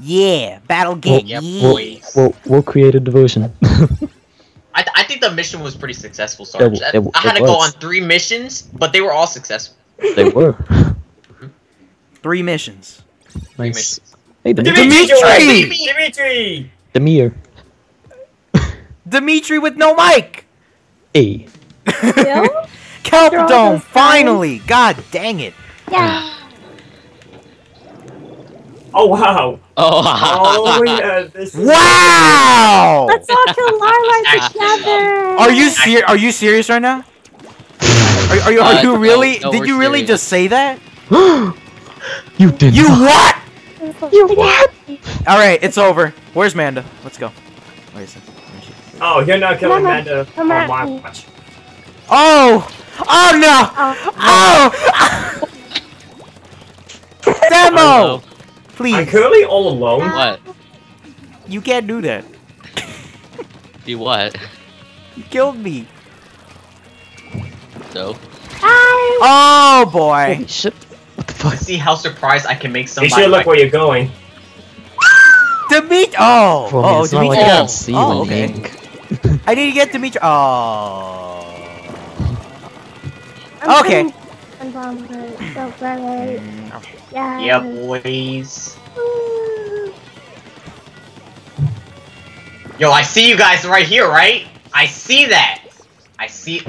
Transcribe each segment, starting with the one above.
Yeah, battle game. Yeah, yeah. boys. We'll, we'll create a diversion. I, th I think the mission was pretty successful, Sarge. w- it w- I had it to go on three missions, but they were all successful. they were. Three missions. Three Nice. missions. Hey, Dimitri! Dimitri! Dimitri! Demir. Dimitri with no mic. Hey. Still? After Kelp Dome, finally. God dang it. Yeah. Oh wow! Oh, Oh yeah, this is Wow! Let's all kill Lara together. Are you ser- Are you serious right now? Are, are you? Are Uh, you really? no, did you really serious. just say that? you did You not. what? You what? All right, it's over. Where's Manda? Let's go. Wait a second. Where is she? Oh, you're not killing Mama, Amanda come on my watch. Oh! Oh no! Oh, Oh! Demo! Oh, I'm Please, I'm currently all alone. What? you can't do that. Do what? You killed me. So? hi. Oh boy. Holy shit. What the fuck? See how surprised I can make somebody. You somebody. should look like- where you're going. Dimitri. Oh. Well, I mean, oh, it's not Dimitri. like I got- can see oh, the okay. link. I need to get Dimitri. Oh. I'm Okay. coming. I'm bombed. Don't worry. Yeah. Yeah, boys. Ooh. Yo, I see you guys right here, right? I see that. I see.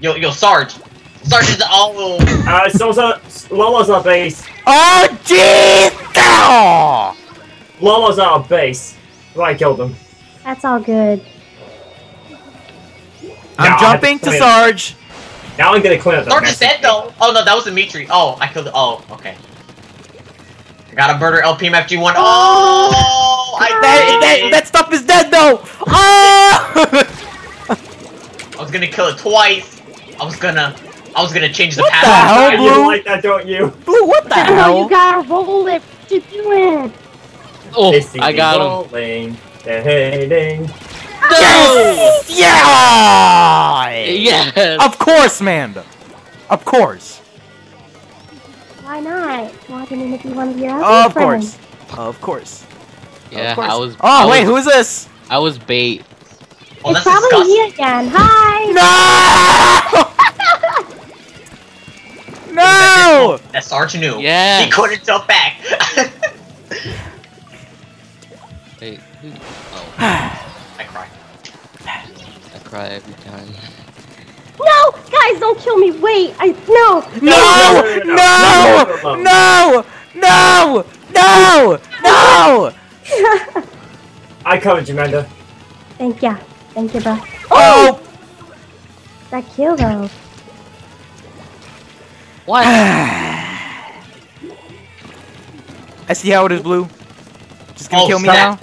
Yo, yo, Sarge. Sarge is oh. Uh, so, so Lolo's our base. Oh jeez! Lolo's our base. Right, killed him. That's all good. I'm Now I jumping to to Sarge. Now I'm gonna clean up Sarge is dead though. Oh no, that was Dimitri. Oh, I killed. Oh, okay. I got a murder LPMFG one. Oh, oh, I That, that, that stuff is dead though! Oh! I was gonna kill it twice. I was gonna. I was gonna change the What the hell, You Blu? don't like that, don't you? Blu, what the hell? you gotta roll it. What you doing? Oh, It's the I got him. rolling, the hating. Yes! Yeah! Yes! Of course, Manda. Of course. Why not? Walking in to be one of your Oh, other of friends. course. Of course. Yeah, of course. I was. Oh, I wait, was, who is this? I was bait. Oh, it's that's probably disgusting. me again. Hi. No! no! That Sarge knew. Yes. He couldn't jump back. Wait, who? Oh, I cry. I cry every time. No, guys, don't kill me. Wait, I no. No! no, No! No! No! No! No! I covered you, Amanda. Thank ya. Thank you, bro. Oh! That kill though. What? I see how it is, Blu. Just gonna Oh, kill me now?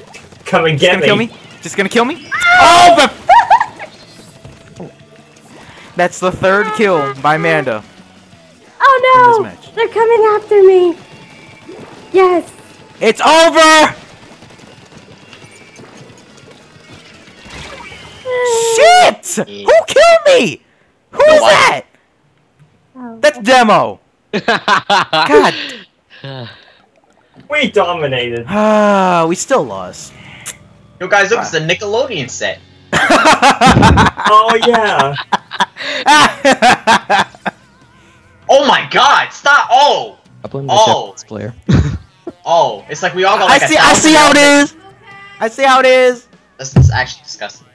Come and Just get gonna me. kill me? Just gonna kill me? Oh, but... That's the third kill by Manda. Oh no! They're coming after me. Yes. It's over! Shit! Who killed me? Who is Nobody. that? Oh, That's Demo. God. We dominated. Ah, we still lost. Yo, guys, look, it's a Nickelodeon set. Oh yeah. Oh my God! Stop! Oh, I blame the Oh. Japanese player. oh, it's like we all got I like a see. I see how it is! I see how it is. This is actually disgusting.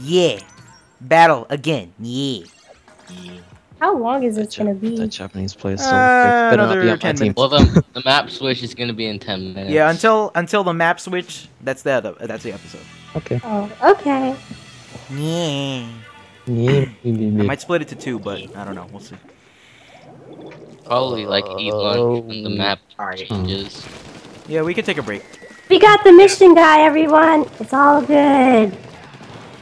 Yeah. Battle again. Yeah. How long is that, this gonna be? that Japanese player still Uh, better not be another on my 10 team. well, the, the map switch is gonna be in 10 minutes. Yeah. Until until the map switch. That's the that's the episode. Okay. Oh, okay. Yeah. Yeah, I might split it to two, but I don't know. We'll see. Probably like eat lunch when the map changes. Yeah, we could take a break. We got the mission guy, everyone. It's all good.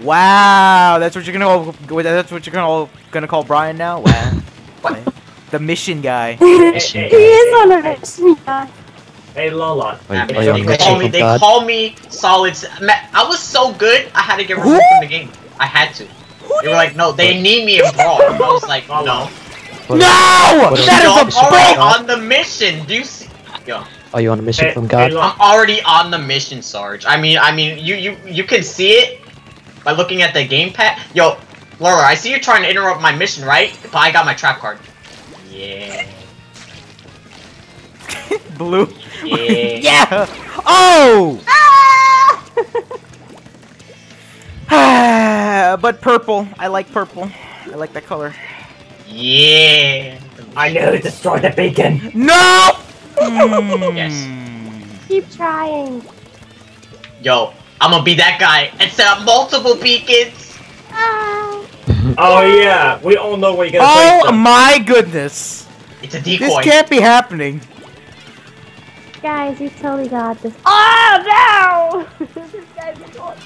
Wow, that's what you're gonna. That's what you're gonna gonna call Brian now. Wow. The mission guy. he is on a mission guy. Hey Lola. Are, Nah, are you they call me. They God? call me solid. I was so good. I had to get removed from the game. I had to. They were like, no, they need me in brawl. I was like, no. What- No! what That Yo, is a already brawl. on the mission. Do you see? Yo, Are you on a mission Hey, from God? look. I'm already on the mission, Sarge. I mean, I mean, you you you can see it by looking at the game gamepad. Yo, Laura, I see you're trying to interrupt my mission, right? But I got my trap card. Yeah. Blue. Yeah. yeah. Oh. Ah! but purple. I like purple. I like that color. Yeah. I nearly destroyed the beacon. No. Yes. Hmm. Keep trying. Yo, I'm gonna be that guy and set up multiple beacons. Ah. Oh yeah, we all know where you're gonna Oh place my goodness. It's a decoy. This can't be happening. Guys, you totally got this. Oh no! this guy's going.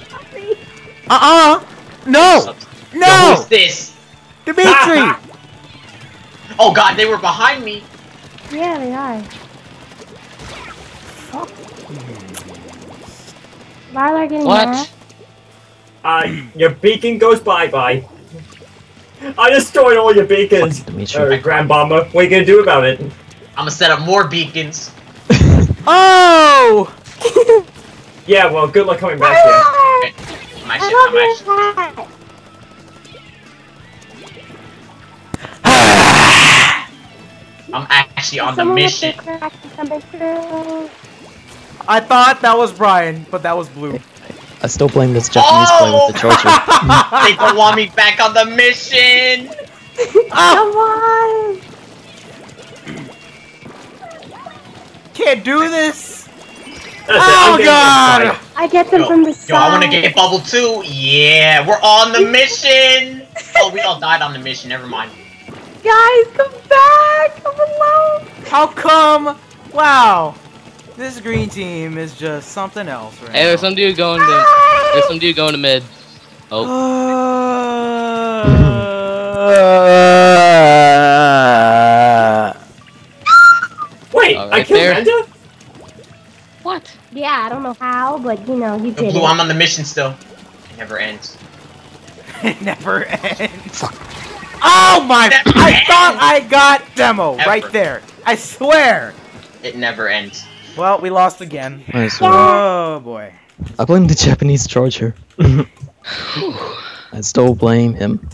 Uh-uh. No. Yo, No. who's this? Dimitri. Oh god, they were behind me. Yeah, they are. Lila getting What? mad. Uh, your beacon goes bye-bye. I destroyed all your beacons. Dimitri. Uh, Grand Bomber, what are you gonna do about it? I'm gonna set up more beacons. Oh. Yeah, well, good luck coming back here. I'm I actually, I'm actually, hat. I'm actually on the mission. I thought that was Brian, but that was Blu. I still blame this Japanese boy with the oh! charger. they don't want me back on the mission. Oh, Come on! can't do this. I'm Oh God. I get them Yo, from the side. Yo, I wanna get bubble too. Yeah, we're on the mission. Oh, we all died on the mission. Never mind. Guys, come back! Come alone! How come? Wow. This green team is just something else right Hey, there's now. some dude going to. There's some dude going to mid. Oh, Uh, Wait, All I killed there. Manda? what? Yeah, I don't know how, but you know, you did Blue, it. I'm on the mission still. It never ends. it never ends. Oh my! I thought I got demo right there. I swear. It never ends. Well, we lost again. I swear. Oh boy. I blame the Japanese charger. I still blame him.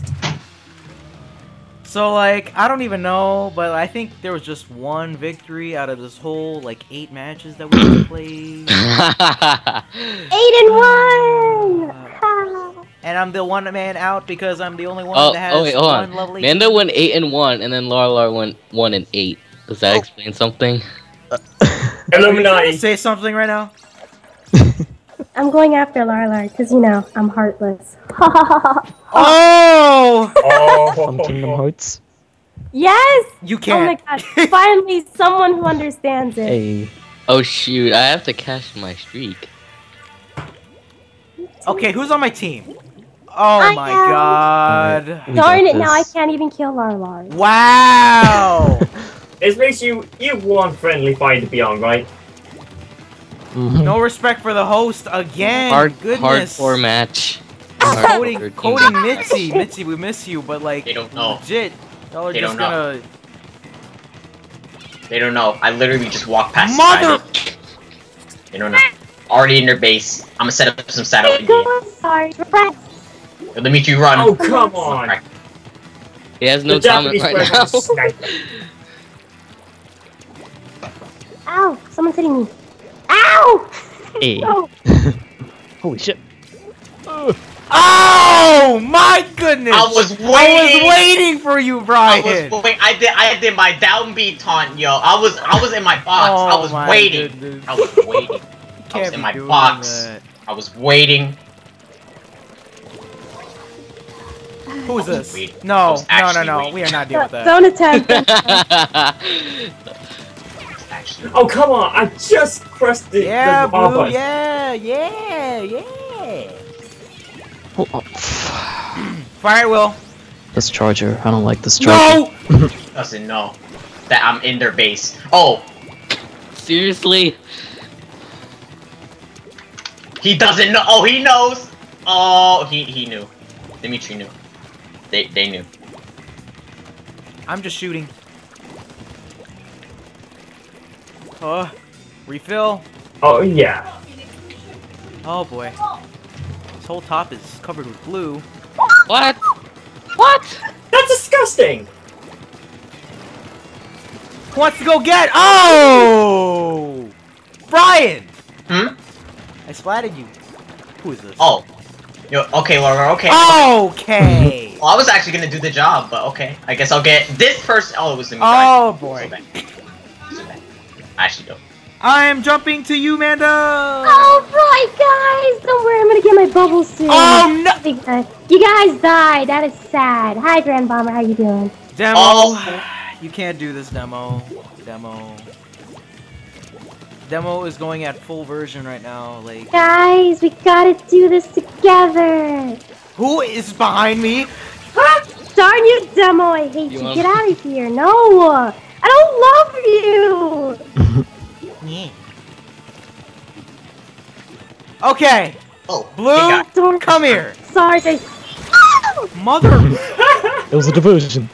So like, I don't even know, but I think there was just one victory out of this whole like eight matches that we played. Eight and one! Ha. And I'm the one man out because I'm the only one oh, that has oh wait, hold one on. lovely. Manda went eight and one, and then Lar Lar went one and eight. Does that Oh. explain something? Illuminati. say something right now? I'm going after Larlar, because you know, I'm heartless. Oh! oh! From Kingdom Hearts. yes! You can Oh my can't. god, finally someone who understands it. Hey. Oh shoot! I have to cash my streak. okay, who's on my team? Oh I my am. god. We Darn got it, now I can't even kill Larlar. Wow! This makes you you one friendly fight to be on, right? Mhm. no respect for the host again. Hard, Goodness. hardcore match. Coding, Hardcore coding. Mitzi. Mitzi, we miss you, but like, They don't know. legit. Y'all are They just don't gonna. They don't know. I literally just walked past. Mother. beside it. They don't know. Already in their base. I'm gonna set up some Hey, satellite. go Yo, on, sorry. Let me you run. Oh come on! He has no the comment Japanese right now. is. Ow! Someone's hitting me. Ow! Hey. No. Holy shit. Oh my goodness! I was waiting. I was waiting for you, Brian. I was wait. I did. I did my down B taunt, yo. I was. I was in my box. I Oh was my waiting. goodness. I was waiting. I was in my box. that. I was waiting. Who's this? Wait, No, no, no, no. waiting. We are not dealing with that. Don't attack them. Actually, Oh come on! I just pressed the, Yeah, the Blue. button. Yeah, yeah, yeah. Oh, oh. Fire Will. This charger. I don't like this charger. No! doesn't know that I'm in their base. Oh, Seriously? he doesn't know. Oh, he knows. Oh, he he knew. Dimitri knew. They they knew. I'm just shooting. Uh, refill. Oh yeah. Oh boy. This whole top is covered with blue. What? What? That's disgusting. Who wants to go get? Oh! Brian! Hmm? I splatted you. Who is this? Oh. Yo, okay, Laura, okay. Okay! Well, I was actually gonna do the job, but okay. I guess I'll get this person. Oh, it was me. oh boy. So bad. Actually, no. I am jumping to you, Manda! Alright, guys! Don't worry, I'm gonna get my bubbles soon. Oh no! Big. You guys died. That is sad. Hi, Grand Bomber. How you doing? Demo! Oh. You can't do this demo. Demo. Demo is going at full version right now. Like, Guys, we gotta do this together. who is behind me? Darn you, Demo. I hate You you. Get out of here. No. I don't love you. Okay, Oh, Blu? Don't. come here. Sorry, guys. Mother. It was a diversion.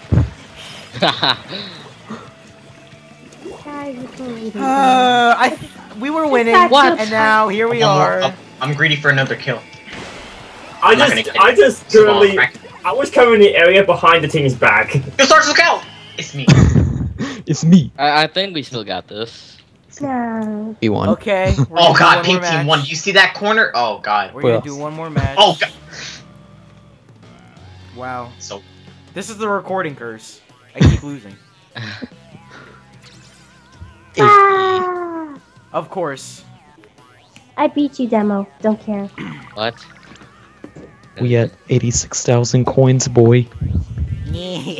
Guys, you totally did Uh, I we were winning, What? and now here we I'm- are. I'm, I'm greedy for another kill. I I'm not gonna just, get I just Small currently. I was covering the area behind the team's back. Yo, starts to count. It's me. it's me. I, I think we still got this. Yeah. We won. Okay. Oh god, pink team match. won. You see that corner? Oh god. We're Who gonna do one more match. Oh god. wow. So This is the recording curse. I keep losing. Ah, Of course. I beat you, Demo. Don't care. What? We at 86,000 coins, boy. one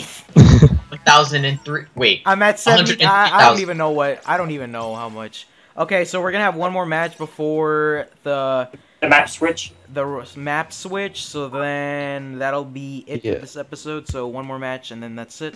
thousand and three. Wait. I'm at 70. I, I don't even know what. I don't even know how much. Okay, so we're gonna have one more match before the The map switch. the map switch. So then that'll be it Yeah. for this episode. So one more match and then that's it.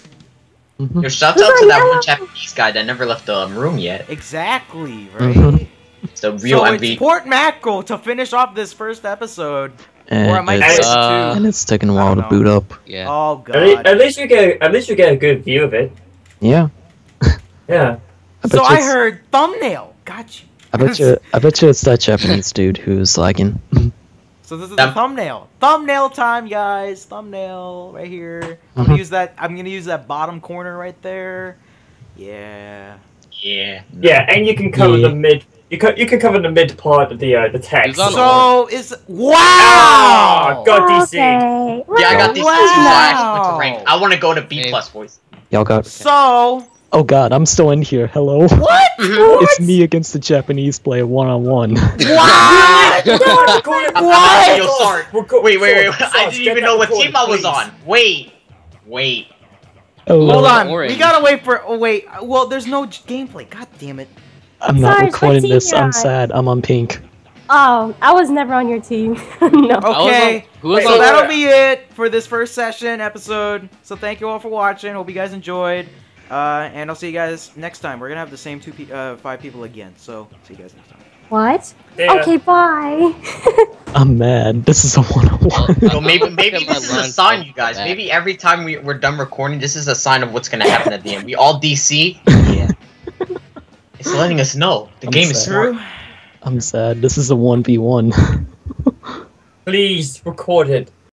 Mhm. Yo, shout out to that one Japanese guy that never left the um, room yet. Exactly right. Mhm. It's the real so MV. it's Port Mackerel to finish off this first episode. And, Or I might it's, Uh, and it's taking a while to boot up. Yeah. Oh At, le- god. at least you get, at least you get a good view of it. Yeah. Yeah. I So I heard thumbnail. Got you. I bet you. I bet you it's that Japanese dude who's lagging. So this is Yep. the thumbnail. Thumbnail time, guys. Thumbnail right here. I'm gonna use that. I'm gonna use that bottom corner right there. Yeah. Yeah. Yeah, and you can cover Yeah. the mid. You can you can cover the mid part of the uh, the text. It's on So is wow. Ah, God. DC. Okay. Yeah, I got these two. Wow. so I actually to rank. I want to go to B plus, voice. Y'all got. So Oh god, I'm still in here. Hello. what? It's me against the Japanese player one on one. what? What? Yo, sorry. We're Wait, wait, wait. Sarge, I didn't even know what recorded, team I was on. Wait. Wait. Oh, Hold on. Orange. We gotta wait for. Oh wait. Well, there's no j- gameplay. God damn it. I'm not Sarge, recording this. I'm on? sad. I'm on pink. Oh, I was never on your team. no. Okay. on- Wait, So that- that'll be it for this first session episode. So thank you all for watching. Hope you guys enjoyed. Uh, and I'll see you guys next time. We're gonna have the same two, pe- uh, five people again. So see you guys next time. What? Yeah. Okay, bye. I'm mad. This is a one on one. So maybe maybe Look at my this is a sign, you guys. Maybe every time we, we're done recording, this is a sign of what's gonna happen at the end. We all DC. Yeah. It's letting us know the I'm game is sad. smart. True. I'm sad. This is a one v one. Please record it.